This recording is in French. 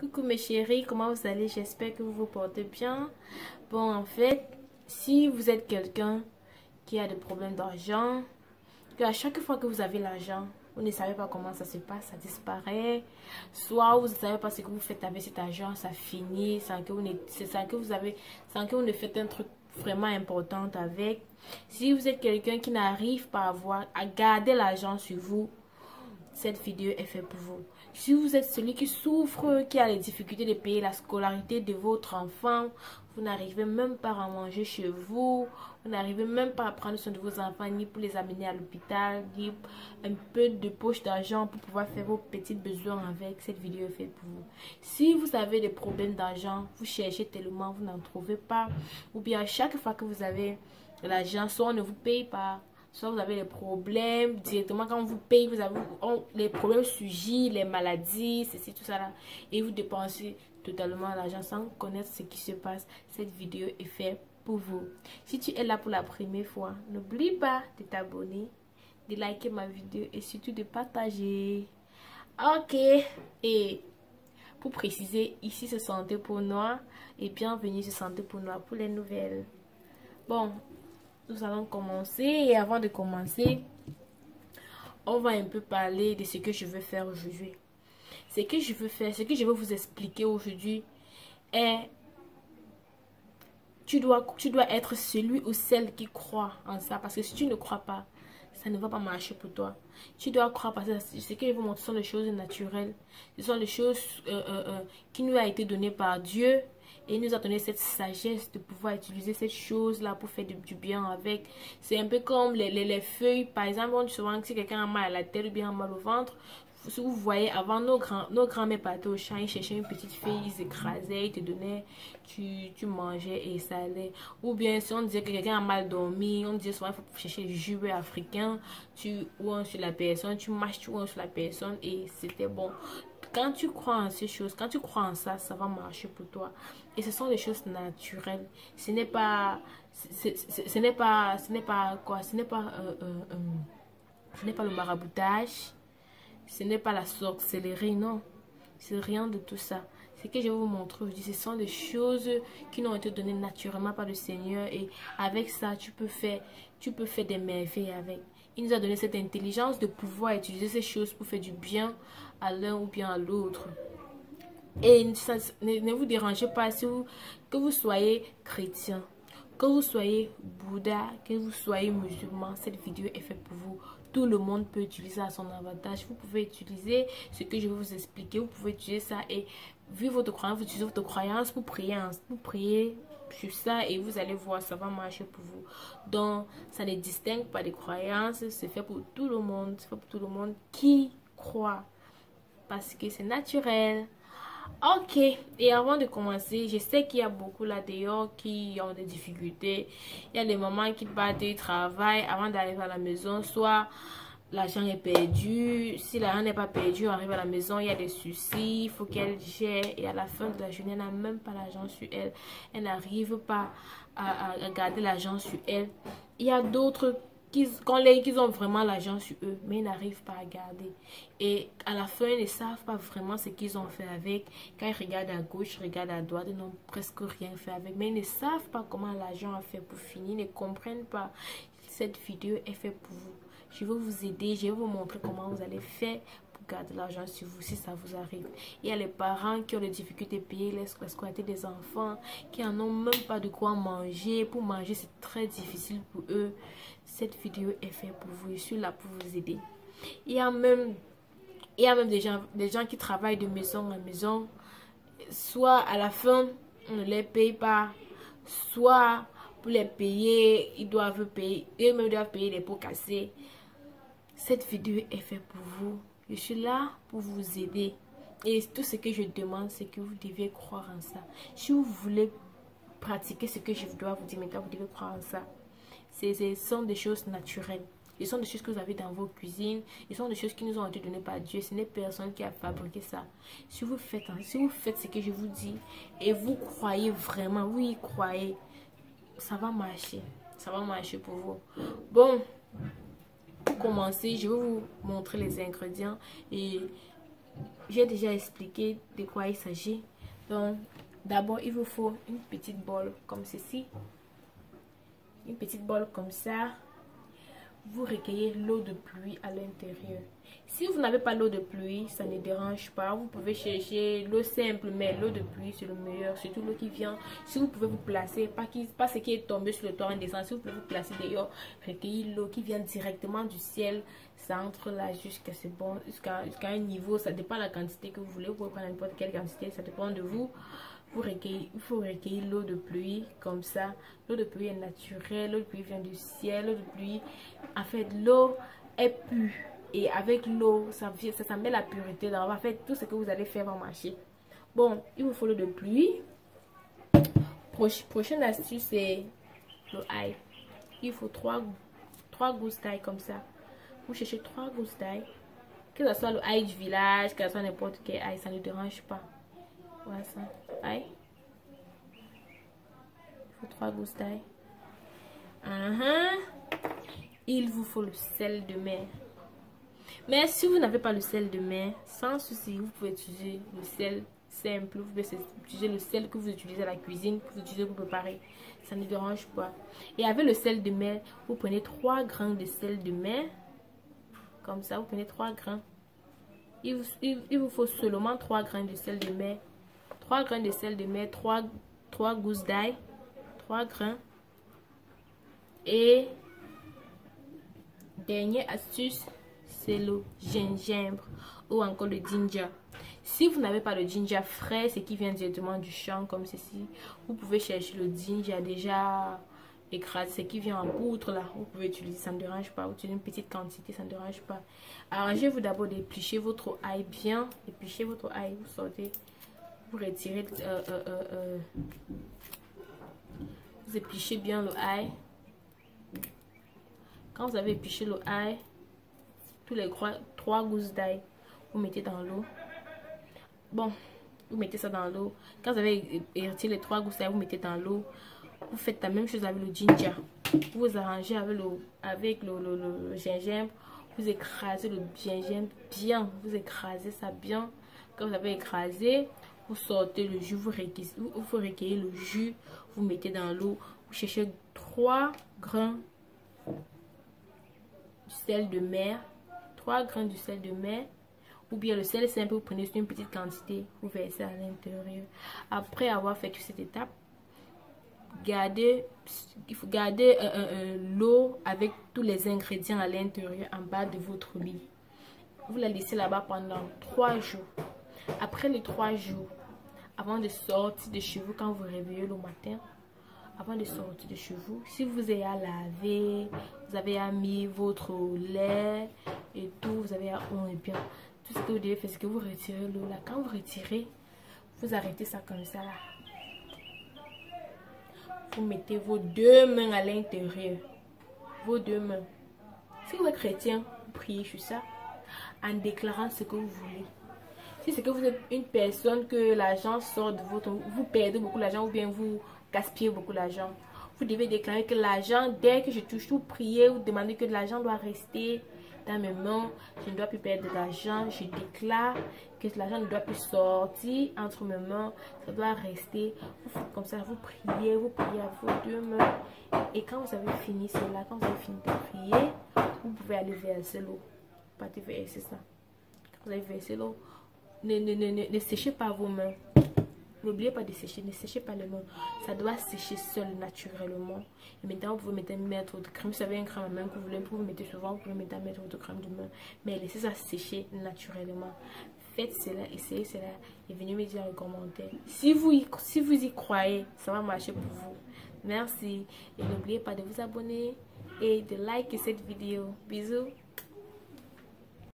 Coucou mes chéris, comment vous allez? J'espère que vous vous portez bien. Bon, en fait, si vous êtes quelqu'un qui a des problèmes d'argent, que à chaque fois que vous avez l'argent, vous ne savez pas comment ça se passe, ça disparaît. Soit vous ne savez pas ce que vous faites avec cet argent, ça finit sans que vous ne, sans que vous avez, sans que vous ne faites un truc vraiment important avec. Si vous êtes quelqu'un qui n'arrive pas à, avoir, à garder l'argent sur vous, cette vidéo est faite pour vous. Si vous êtes celui qui souffre, qui a les difficultés de payer la scolarité de votre enfant, vous n'arrivez même pas à manger chez vous, vous n'arrivez même pas à prendre soin de vos enfants, ni pour les amener à l'hôpital, ni un peu de poche d'argent pour pouvoir faire vos petits besoins avec, cette vidéo est faite pour vous. Si vous avez des problèmes d'argent, vous cherchez tellement, vous n'en trouvez pas, ou bien chaque fois que vous avez l'argent, soit on ne vous paye pas, soit vous avez des problèmes directement quand vous paye, vous avez les problèmes surgissent, les maladies, ceci, tout ça là, et vous dépensez totalement l'argent sans connaître ce qui se passe. Cette vidéo est faite pour vous. Si tu es là pour la première fois, n'oublie pas de t'abonner, de liker ma vidéo et surtout de partager. Ok, et pour préciser, ici c'est Santé pour Noir et bienvenue sur Santé pour Noir pour les nouvelles. Bon, nous allons commencer. Et avant de commencer, on va un peu parler de ce que je veux faire aujourd'hui. Ce que je veux faire, ce que je veux vous expliquer aujourd'hui est tu dois, tu dois être celui ou celle qui croit en ça. Parce que si tu ne crois pas, ça ne va pas marcher pour toi. Tu dois croire parce que ce que je vous montre sont les choses naturelles. Ce sont les choses euh, euh, euh, qui nous a été données par Dieu et il nous a donné cette sagesse de pouvoir utiliser cette chose-là pour faire du, bien avec. C'est un peu comme les, les, feuilles. Par exemple, on dit souvent que si quelqu'un a mal à la tête ou bien mal au ventre, vous voyez, avant nos grands nos grands-mères partaient au champ, ils cherchaient une petite feuille, ils écrasaient, ils te donnaient, tu, tu mangeais et ça allait. Ou bien si on disait que quelqu'un a mal dormi, on disait souvent il faut chercher le jus africain, tu ouins sur la personne, tu marches, tu sur la personne et c'était bon quand tu crois en ces choses, quand tu crois en ça, ça va marcher pour toi. Et ce sont des choses naturelles. Ce n'est pas, ce n'est pas, ce n'est pas quoi, ce n'est pas, euh, euh, euh, ce n'est pas le maraboutage, ce n'est pas la sorcellerie, non. C'est rien de tout ça. Ce que je vais vous montrer aujourd'hui, ce sont des choses qui n'ont été données naturellement par le Seigneur. Et avec ça, tu peux faire, tu peux faire des merveilles avec. Il nous a donné cette intelligence de pouvoir utiliser ces choses pour faire du bien à l'un ou bien à l'autre. Et ne, vous dérangez pas si vous, que vous soyez chrétien, que vous soyez Bouddha, que vous soyez musulman, cette vidéo est faite pour vous. Tout le monde peut utiliser à son avantage. Vous pouvez utiliser ce que je vais vous expliquer. Vous pouvez utiliser ça et vu votre croyance, vous utilisez votre croyance pour prier, pour prier sur ça et vous allez voir, ça va marcher pour vous. Donc, ça ne distingue pas des croyances. C'est fait pour tout le monde. C'est fait pour tout le monde qui croit parce que c'est naturel. Ok, et avant de commencer, je sais qu'il y a beaucoup là dehors qui ont des difficultés. Il y a des mamans qui partent du travail avant d'arriver à la maison, soit l'argent est perdu. Si l'argent n'est pas perdu, on arrive à la maison, il y a des soucis, il faut qu'elle gère. Et à la fin de la journée, elle n'a même pas l'argent sur elle. Elle n'arrive pas à, à garder l'argent sur elle. Il y a d'autres qu'ils ont vraiment l'argent sur eux, mais ils n'arrivent pas à garder. Et à la fin, ils ne savent pas vraiment ce qu'ils ont fait avec. Quand ils regardent à gauche, ils regardent à droite, ils n'ont presque rien fait avec. Mais ils ne savent pas comment l'argent a fait pour finir, ils ne comprennent pas. Cette vidéo est faite pour vous. Je vais vous aider, je vais vous montrer comment vous allez faire pour garder l'argent sur vous si ça vous arrive. Il y a les parents qui ont des difficultés de payer les scolarité des enfants, qui n'en ont même pas de quoi manger. Pour manger, c'est très difficile pour eux cette vidéo est faite pour vous. Je suis là pour vous aider. Il y a même, il y a même des, gens, des gens qui travaillent de maison en maison. Soit à la fin, on ne les paye pas. Soit pour les payer, ils doivent payer. Eux-mêmes doivent payer les pots cassés. Cette vidéo est faite pour vous. Je suis là pour vous aider. Et tout ce que je demande, c'est que vous devez croire en ça. Si vous voulez pratiquer ce que je dois vous dire maintenant, vous devez croire en ça. Ce sont des choses naturelles. Ce sont des choses que vous avez dans vos cuisines. Ce sont des choses qui nous ont été données par Dieu. Ce n'est personne qui a fabriqué ça. Si vous faites, si vous faites ce que je vous dis et vous croyez vraiment, oui, croyez, ça va marcher. Ça va marcher pour vous. Bon, pour commencer, je vais vous montrer les ingrédients et j'ai déjà expliqué de quoi il s'agit. Donc, d'abord, il vous faut une petite bol comme ceci. Une petite bol comme ça. Vous recueillez l'eau de pluie à l'intérieur. Si vous n'avez pas l'eau de pluie, ça ne dérange pas. Vous pouvez chercher l'eau simple, mais l'eau de pluie, c'est le meilleur. Surtout l'eau qui vient. Si vous pouvez vous placer, pas, qui, pas ce qui est tombé sur le toit en descend. Si vous pouvez vous placer d'ailleurs, recueillir l'eau qui vient directement du ciel. Ça entre là jusqu'à bon, jusqu'à un niveau. Ça dépend de la quantité que vous voulez. Vous pouvez prendre n'importe quelle quantité. Ça dépend de vous. Vous recueillez, il faut l'eau de pluie comme ça. L'eau de pluie est naturelle. L'eau de pluie vient du ciel. L'eau de pluie, en fait, l'eau est pure et avec l'eau, ça, ça, ça, met la pureté dans. En fait, tout ce que vous allez faire va marcher. Bon, il vous faut l'eau de pluie. prochaine astuce, c'est le ail. Il faut trois, trois gousses d'ail comme ça. Vous cherchez trois gousses d'ail. Que ce soit le ail du village, que ce soit n'importe quel ail, ça ne dérange pas. Voilà ça. Il trois gousses d'ail. Uh Il vous faut le sel de mer. Mais si vous n'avez pas le sel de mer, sans souci, vous pouvez utiliser le sel simple. Vous pouvez utiliser le sel que vous utilisez à la cuisine, que vous utilisez pour préparer. Ça ne dérange pas. Et avec le sel de mer, vous prenez 3 grains de sel de mer. Comme ça, vous prenez 3 grains. Il vous, il, vous faut seulement 3 grains de sel de mer. 3 grains de sel de mer, 3, 3 gousses d'ail, 3 grains. Et dernière astuce, c'est le gingembre ou encore le ginger. Si vous n'avez pas le ginger frais, ce qui vient directement du champ comme ceci, vous pouvez chercher le ginger déjà écrasé, ce qui vient en poudre là. Vous pouvez utiliser, ça ne dérange pas. Utilisez une petite quantité, ça ne dérange pas. Arrangez-vous d'abord d'éplucher votre ail bien. Épluchez votre ail, vous sortez, vous retirez, euh, euh, euh, vous épluchez bien le ail. Quand vous avez épluché le ail, les trois gousses d'ail, vous mettez dans l'eau. Bon, vous mettez ça dans l'eau. Quand vous avez retiré les trois gousses d'ail, vous mettez dans l'eau. Vous faites la même chose avec le ginger. Vous arrangez avec le, avec le, gingembre. Vous écrasez le gingembre bien. Vous écrasez ça bien. Quand vous avez écrasé, vous sortez le jus. Vous recueillez, vous recueillez le jus. Vous mettez dans l'eau. Vous cherchez trois grains de sel de mer 3 grains de sel de mer ou bien le sel simple, vous prenez une petite quantité, vous versez à l'intérieur. Après avoir fait cette étape, gardez, il faut garder euh, euh, euh, l'eau avec tous les ingrédients à l'intérieur en bas de votre lit. Vous la laissez là-bas pendant 3 jours. Après les 3 jours, avant de sortir de chez vous, quand vous réveillez le matin, avant de sortir de chez vous, si vous avez à laver, vous avez à mis votre lait et tout, vous avez à et bien. Tout ce que vous devez faire, c'est que vous retirez l'eau là. Quand vous retirez, vous arrêtez ça comme ça là. Vous mettez vos deux mains à l'intérieur. Vos deux mains. Si vous êtes chrétien, vous priez sur ça en déclarant ce que vous voulez. Si c'est que vous êtes une personne que l'argent sort de votre... Vous perdez beaucoup d'argent ou bien vous gaspiller beaucoup d'argent. Vous devez déclarer que l'argent, dès que je touche, vous priez, vous demandez que l'argent doit rester dans mes mains. Je ne dois plus perdre de l'argent. Je déclare que l'argent ne doit plus sortir entre mes mains. Ça doit rester. Vous faites comme ça, vous priez, vous priez à vos deux mains. Et quand vous avez fini cela, quand vous avez fini de prier, vous pouvez aller verser l'eau. Partez verser ça. Quand vous avez versé l'eau, ne, ne, ne, ne séchez pas vos mains. N'oubliez pas de sécher, ne séchez pas les mains. Ça doit sécher seul naturellement. Et maintenant, vous pouvez mettre votre crème. Vous avez un crème à main que vous voulez, vous mettre souvent, vous pouvez mettre votre crème de main. Mais laissez ça sécher naturellement. Faites cela, essayez cela et venez me dire en commentaire. Si vous, si vous y croyez, ça va marcher pour vous. Merci. Et n'oubliez pas de vous abonner et de liker cette vidéo. Bisous.